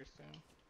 here soon.